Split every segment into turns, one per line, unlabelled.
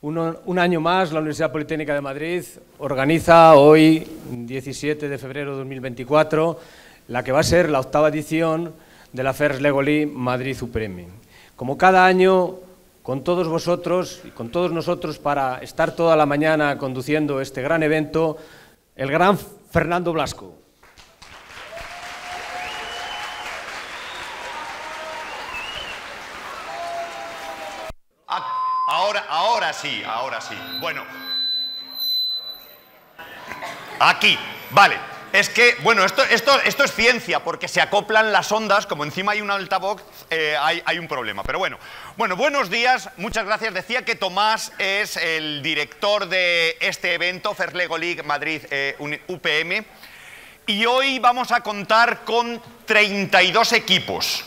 Un, año más, la Universidad Politécnica de Madrid organiza hoy, 17 de febrero de 2024, la que va a ser la octava edición de la FERS Legoli Madrid UPM. Como cada año, con todos vosotros y con todos nosotros para estar toda la mañana conduciendo este gran evento, el gran Fernando Blasco.
Ahora, sí, ahora sí. Bueno. Aquí, vale. Es que, bueno, esto, esto, esto es ciencia, porque se acoplan las ondas, como encima hay un altavoz, eh, hay, hay, un problema. Pero bueno, bueno, buenos días, muchas gracias. Decía que Tomás es el director de este evento, First Lego League Madrid eh, UPM, y hoy vamos a contar con 32 equipos.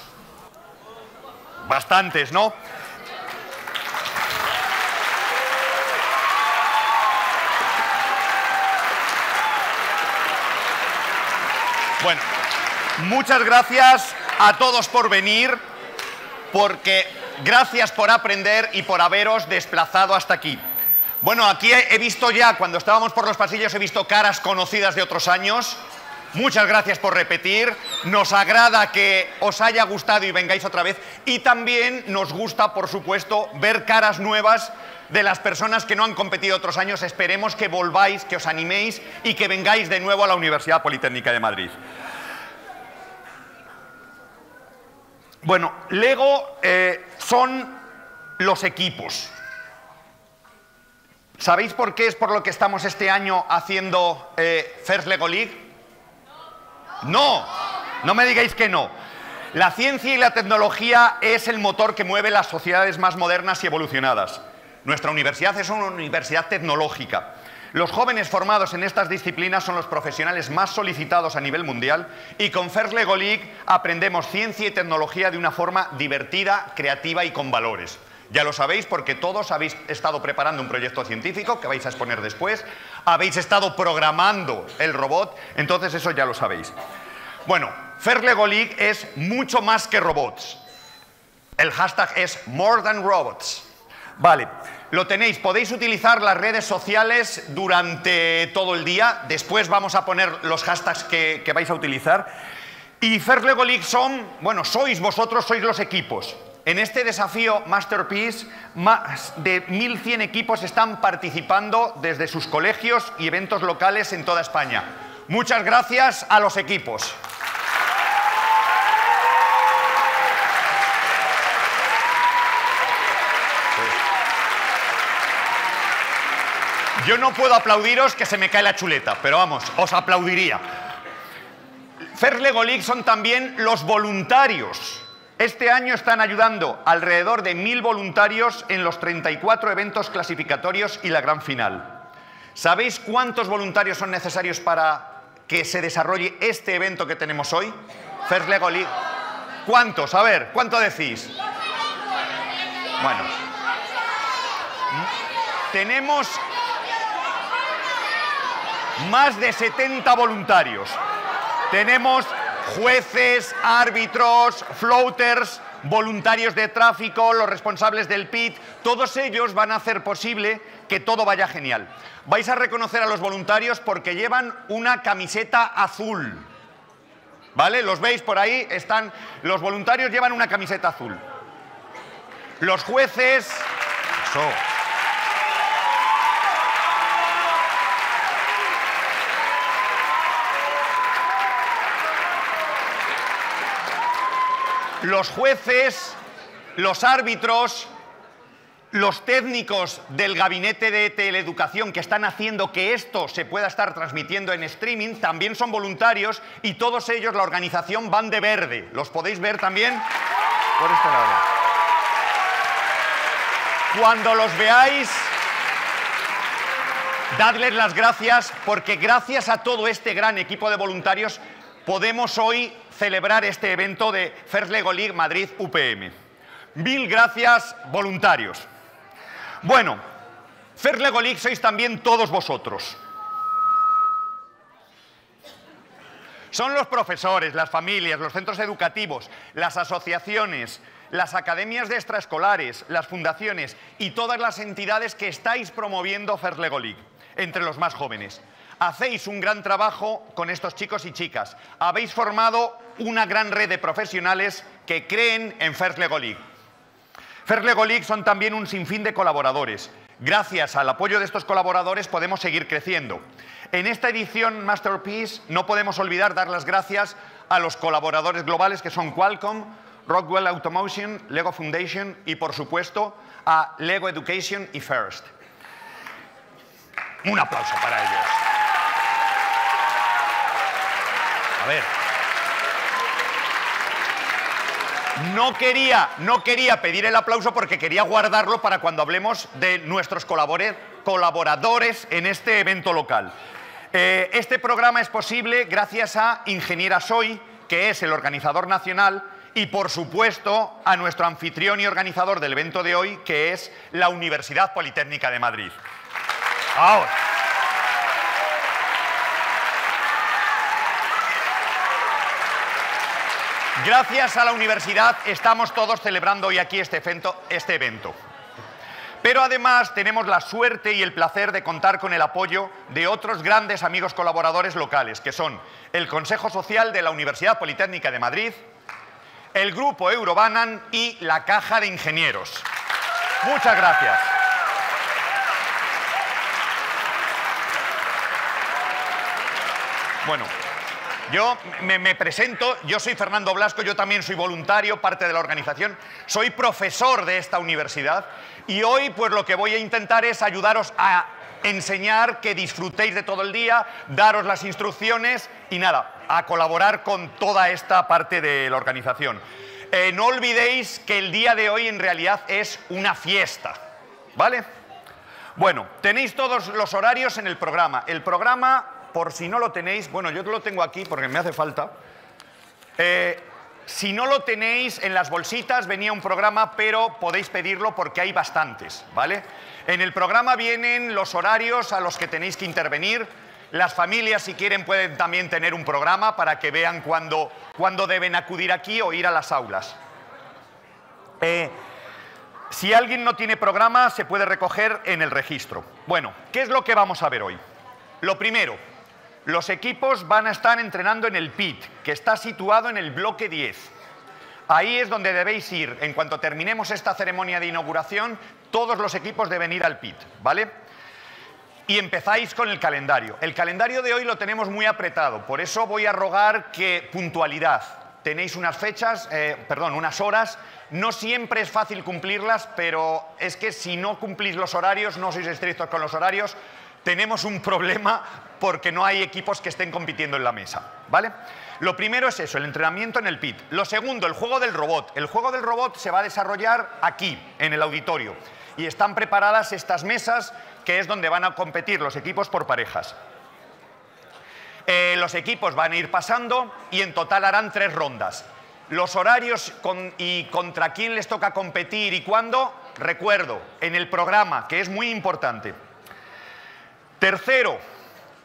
Bastantes, ¿no? Bueno, muchas gracias a todos por venir, porque gracias por aprender y por haberos desplazado hasta aquí. Bueno, aquí he visto ya, cuando estábamos por los pasillos, he visto caras conocidas de otros años. Muchas gracias por repetir. Nos agrada que os haya gustado y vengáis otra vez. Y también nos gusta, por supuesto, ver caras nuevas de las personas que no han competido otros años. Esperemos que volváis, que os animéis y que vengáis de nuevo a la Universidad Politécnica de Madrid. Bueno, Lego eh, son los equipos. ¿Sabéis por qué es por lo que estamos este año haciendo eh, First Lego League? No, no me digáis que no. La ciencia y la tecnología es el motor que mueve las sociedades más modernas y evolucionadas. Nuestra universidad es una universidad tecnológica. Los jóvenes formados en estas disciplinas son los profesionales más solicitados a nivel mundial y con Lego League aprendemos ciencia y tecnología de una forma divertida, creativa y con valores. Ya lo sabéis porque todos habéis estado preparando un proyecto científico que vais a exponer después, habéis estado programando el robot, entonces eso ya lo sabéis. Bueno, Lego League es mucho más que robots. El hashtag es More Than Robots. Vale, lo tenéis, podéis utilizar las redes sociales durante todo el día, después vamos a poner los hashtags que, vais a utilizar. Y First Lego bueno, sois vosotros, sois los equipos. En este desafío Masterpiece, más de 1.100 equipos están participando desde sus colegios y eventos locales en toda España. Muchas gracias a los equipos. Yo no puedo aplaudiros que se me cae la chuleta, pero vamos, os aplaudiría. Lego League son también los voluntarios. Este año están ayudando alrededor de mil voluntarios en los 34 eventos clasificatorios y la gran final. ¿Sabéis cuántos voluntarios son necesarios para que se desarrolle este evento que tenemos hoy? Lego League. ¿Cuántos? A ver, ¿cuánto decís? Bueno. Tenemos más de 70 voluntarios. Tenemos jueces, árbitros, floaters, voluntarios de tráfico, los responsables del PIT, todos ellos van a hacer posible que todo vaya genial. Vais a reconocer a los voluntarios porque llevan una camiseta azul. ¿Vale? ¿Los veis por ahí? Están los voluntarios llevan una camiseta azul. Los jueces. Los jueces, los árbitros, los técnicos del gabinete de teleeducación que están haciendo que esto se pueda estar transmitiendo en streaming también son voluntarios y todos ellos, la organización, van de verde. ¿Los podéis ver también? Por este lado. Cuando los veáis, dadles las gracias porque gracias a todo este gran equipo de voluntarios podemos hoy celebrar este evento de First Lego League Madrid UPM. Mil gracias, voluntarios. Bueno, First Lego League sois también todos vosotros. Son los profesores, las familias, los centros educativos, las asociaciones, las academias de extraescolares, las fundaciones y todas las entidades que estáis promoviendo First Lego League entre los más jóvenes. Hacéis un gran trabajo con estos chicos y chicas. Habéis formado una gran red de profesionales que creen en First Lego League. First Lego League son también un sinfín de colaboradores. Gracias al apoyo de estos colaboradores podemos seguir creciendo. En esta edición Masterpiece no podemos olvidar dar las gracias a los colaboradores globales que son Qualcomm, Rockwell Automation, Lego Foundation y, por supuesto, a Lego Education y First. Un aplauso para ellos. A ver. No quería, no quería pedir el aplauso porque quería guardarlo para cuando hablemos de nuestros colaboradores en este evento local. Eh, este programa es posible gracias a Ingeniera Soy, que es el organizador nacional, y por supuesto a nuestro anfitrión y organizador del evento de hoy, que es la Universidad Politécnica de Madrid. Ahora. Gracias a la universidad estamos todos celebrando hoy aquí este evento. Este evento. Pero además tenemos la suerte y el placer de contar con el apoyo de otros grandes amigos colaboradores locales, que son el Consejo Social de la Universidad Politécnica de Madrid, el Grupo Eurobanan y la Caja de Ingenieros. Muchas gracias. Bueno, yo me, presento, yo soy Fernando Blasco, yo también soy voluntario, parte de la organización, soy profesor de esta universidad y hoy pues lo que voy a intentar es ayudaros a enseñar, que disfrutéis de todo el día, daros las instrucciones y nada, a colaborar con toda esta parte de la organización. Eh, no olvidéis que el día de hoy en realidad es una fiesta, ¿vale? Bueno, tenéis todos los horarios en el programa. El programa por si no lo tenéis, bueno, yo lo tengo aquí porque me hace falta. Eh, si no lo tenéis en las bolsitas, venía un programa, pero podéis pedirlo porque hay bastantes, ¿vale? En el programa vienen los horarios a los que tenéis que intervenir. Las familias, si quieren, pueden también tener un programa para que vean cuándo, deben acudir aquí o ir a las aulas. Eh, si alguien no tiene programa, se puede recoger en el registro. Bueno, ¿qué es lo que vamos a ver hoy? Lo primero, los equipos van a estar entrenando en el PIT, que está situado en el bloque 10. Ahí es donde debéis ir. En cuanto terminemos esta ceremonia de inauguración, todos los equipos deben ir al PIT, ¿vale? Y empezáis con el calendario. El calendario de hoy lo tenemos muy apretado, por eso voy a rogar que puntualidad. Tenéis unas fechas, eh, perdón, unas horas. No siempre es fácil cumplirlas, pero es que si no cumplís los horarios, no sois estrictos con los horarios, tenemos un problema porque no hay equipos que estén compitiendo en la mesa, ¿vale? Lo primero es eso, el entrenamiento en el pit. Lo segundo, el juego del robot. El juego del robot se va a desarrollar aquí, en el auditorio. Y están preparadas estas mesas, que es donde van a competir los equipos por parejas. Eh, los equipos van a ir pasando y en total harán tres rondas. Los horarios y contra quién les toca competir y cuándo, recuerdo, en el programa, que es muy importante. Tercero,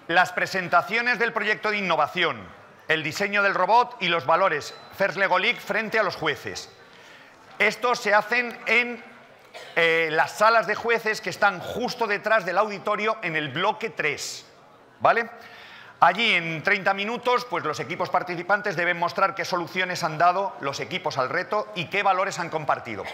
las presentaciones del proyecto de innovación, el diseño del robot y los valores First frente a los jueces. Estos se hacen en eh, las salas de jueces que están justo detrás del auditorio en el bloque 3. ¿Vale? Allí en 30 minutos, pues los equipos participantes deben mostrar qué soluciones han dado los equipos al reto y qué valores han compartido.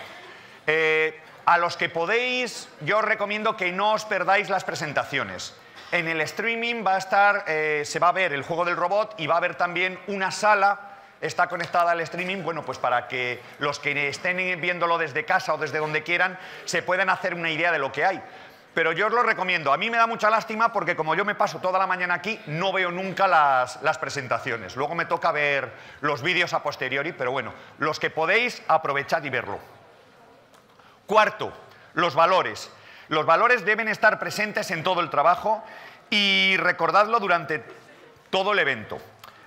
Eh, a los que podéis, yo os recomiendo que no os perdáis las presentaciones. En el streaming va a estar, eh, se va a ver el juego del robot y va a haber también una sala está conectada al streaming, bueno, pues para que los que estén viéndolo desde casa o desde donde quieran se puedan hacer una idea de lo que hay. Pero yo os lo recomiendo. A mí me da mucha lástima porque como yo me paso toda la mañana aquí, no veo nunca las, las presentaciones. Luego me toca ver los vídeos a posteriori, pero bueno, los que podéis, aprovechad y verlo. Cuarto, los valores. Los valores deben estar presentes en todo el trabajo y recordadlo durante todo el evento.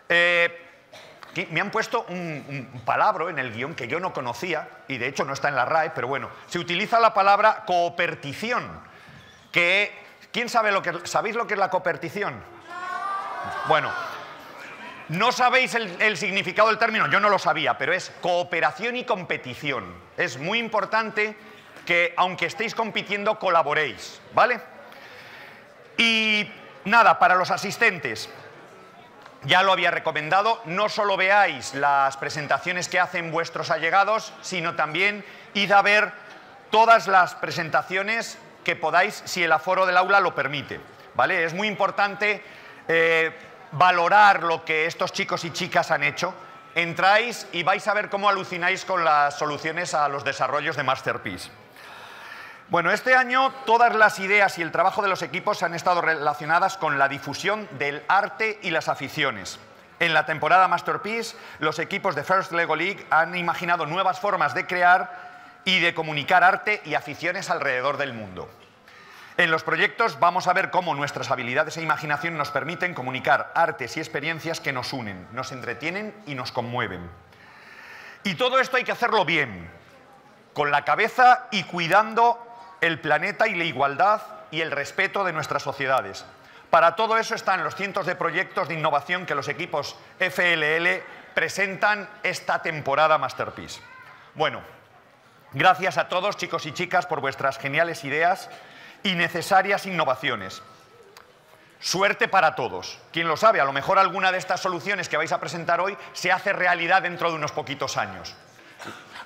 Eh, me han puesto un, palabra en el guion que yo no conocía y de hecho no está en la RAE, pero bueno, se utiliza la palabra coopertición, ¿quién sabe lo que sabéis lo que es la coopertición? Bueno, No sabéis el, significado del término, yo no lo sabía, pero es cooperación y competición. Es muy importante que, aunque estéis compitiendo, colaboréis, ¿vale? Y nada, para los asistentes, ya lo había recomendado, no solo veáis las presentaciones que hacen vuestros allegados, sino también id a ver todas las presentaciones que podáis, si el aforo del aula lo permite. ¿vale? Es muy importante eh, valorar lo que estos chicos y chicas han hecho. Entráis y vais a ver cómo alucináis con las soluciones a los desarrollos de Masterpiece. Bueno, este año todas las ideas y el trabajo de los equipos han estado relacionadas con la difusión del arte y las aficiones. En la temporada Masterpiece, los equipos de First Lego League han imaginado nuevas formas de crear y de comunicar arte y aficiones alrededor del mundo. En los proyectos vamos a ver cómo nuestras habilidades e imaginación nos permiten comunicar artes y experiencias que nos unen, nos entretienen y nos conmueven. Y todo esto hay que hacerlo bien, con la cabeza y cuidando el planeta y la igualdad y el respeto de nuestras sociedades. Para todo eso están los cientos de proyectos de innovación que los equipos FLL presentan esta temporada Masterpiece. Bueno, gracias a todos chicos y chicas por vuestras geniales ideas y necesarias innovaciones. Suerte para todos. Quien lo sabe, a lo mejor alguna de estas soluciones que vais a presentar hoy se hace realidad dentro de unos poquitos años.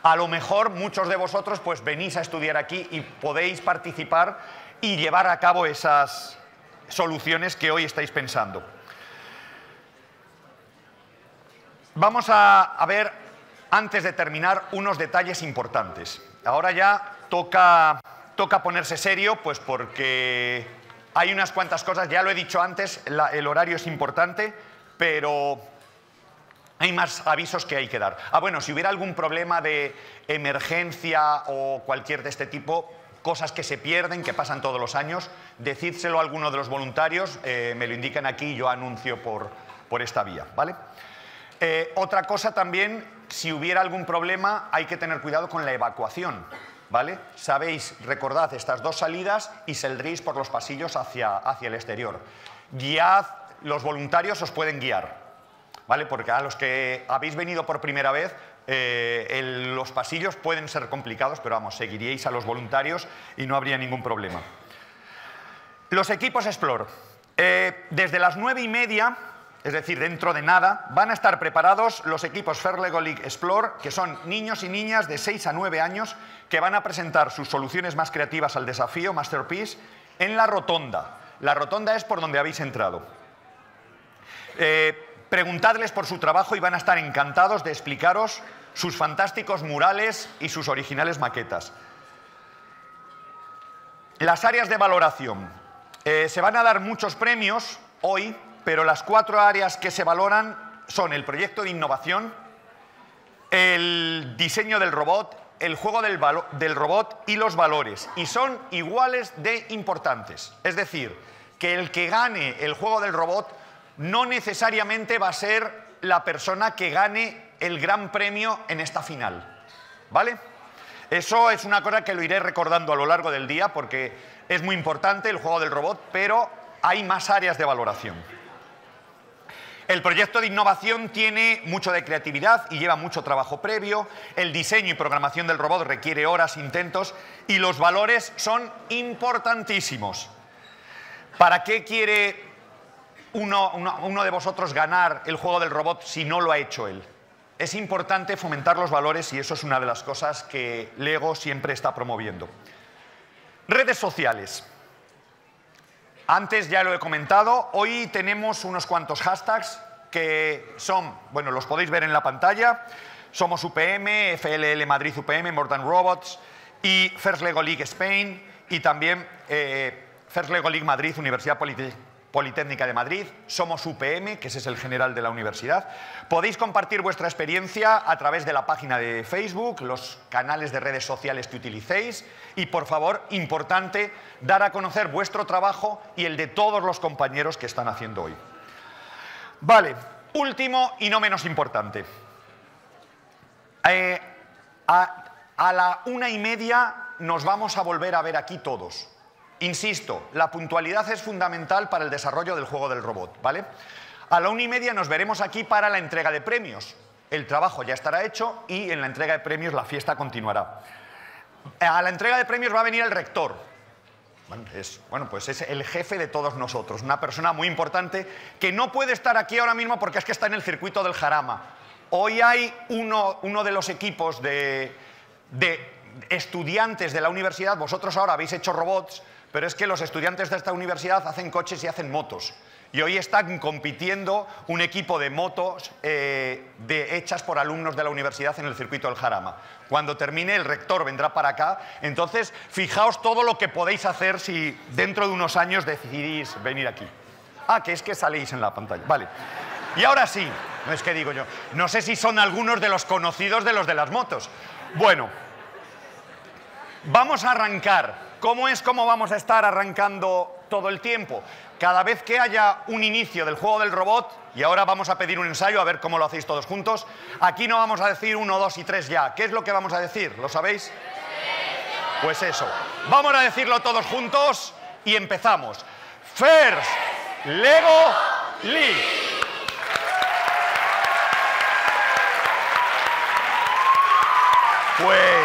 A lo mejor muchos de vosotros pues venís a estudiar aquí y podéis participar y llevar a cabo esas soluciones que hoy estáis pensando. Vamos a, ver, antes de terminar, unos detalles importantes. Ahora ya toca, toca ponerse serio, pues porque hay unas cuantas cosas, ya lo he dicho antes, el horario es importante, pero hay más avisos que hay que dar. Ah, bueno, si hubiera algún problema de emergencia o cualquier de este tipo, cosas que se pierden, que pasan todos los años, decídselo a alguno de los voluntarios, eh, me lo indican aquí y yo anuncio por, por esta vía, ¿vale? Eh, otra cosa también, si hubiera algún problema, hay que tener cuidado con la evacuación, ¿vale? Sabéis, recordad estas dos salidas y saldréis por los pasillos hacia, hacia el exterior. Guiad, los voluntarios os pueden guiar, ¿vale? Porque a los que habéis venido por primera vez, eh, los pasillos pueden ser complicados, pero vamos, seguiríais a los voluntarios y no habría ningún problema. Los equipos Explore. Eh, desde las nueve y media, es decir, dentro de nada, van a estar preparados los equipos Fairlego League Explore, que son niños y niñas de 6 a 9 años que van a presentar sus soluciones más creativas al desafío Masterpiece en la rotonda. La rotonda es por donde habéis entrado. Eh, Preguntadles por su trabajo y van a estar encantados de explicaros sus fantásticos murales y sus originales maquetas. Las áreas de valoración. Eh, se van a dar muchos premios hoy, pero las cuatro áreas que se valoran son el proyecto de innovación, el diseño del robot, el juego del, robot y los valores. Y son iguales de importantes. Es decir, que el que gane el juego del robot no necesariamente va a ser la persona que gane el gran premio en esta final. ¿Vale? Eso es una cosa que lo iré recordando a lo largo del día porque es muy importante el juego del robot, pero hay más áreas de valoración. El proyecto de innovación tiene mucho de creatividad y lleva mucho trabajo previo. El diseño y programación del robot requiere horas, intentos y los valores son importantísimos. ¿Para qué quiere uno, de vosotros ganar el juego del robot si no lo ha hecho él. Es importante fomentar los valores y eso es una de las cosas que Lego siempre está promoviendo. Redes sociales. Antes ya lo he comentado, hoy tenemos unos cuantos hashtags que son, bueno, los podéis ver en la pantalla. Somos UPM, FLL Madrid UPM, More Robots y First Lego League Spain y también eh, First Lego League Madrid, Universidad Politécnica Politécnica de Madrid, somos UPM, que ese es el general de la universidad. Podéis compartir vuestra experiencia a través de la página de Facebook, los canales de redes sociales que utilicéis y, por favor, importante, dar a conocer vuestro trabajo y el de todos los compañeros que están haciendo hoy. Vale, último y no menos importante. Eh, a la una y media nos vamos a volver a ver aquí todos. Insisto, la puntualidad es fundamental para el desarrollo del juego del robot, ¿vale? A la una y media nos veremos aquí para la entrega de premios. El trabajo ya estará hecho y en la entrega de premios la fiesta continuará. A la entrega de premios va a venir el rector. Bueno, es, pues es el jefe de todos nosotros, una persona muy importante que no puede estar aquí ahora mismo porque es que está en el circuito del Jarama. Hoy hay uno, de los equipos de estudiantes de la universidad, vosotros ahora habéis hecho robots, pero es que los estudiantes de esta universidad hacen coches y hacen motos. Y hoy están compitiendo un equipo de motos eh, de, hechas por alumnos de la universidad en el circuito del Jarama. Cuando termine, el rector vendrá para acá. Entonces, fijaos todo lo que podéis hacer si dentro de unos años decidís venir aquí. Ah, que es que saléis en la pantalla. Vale. Y ahora sí, no es que digo yo, no sé si son algunos de los conocidos de los de las motos. Bueno, vamos a arrancar. ¿Cómo es cómo vamos a estar arrancando todo el tiempo? Cada vez que haya un inicio del juego del robot, y ahora vamos a pedir un ensayo a ver cómo lo hacéis todos juntos, aquí no vamos a decir uno, dos y tres ya. ¿Qué es lo que vamos a decir? ¿Lo sabéis? Pues eso. Vamos a decirlo todos juntos y empezamos. First, Lego League. Pues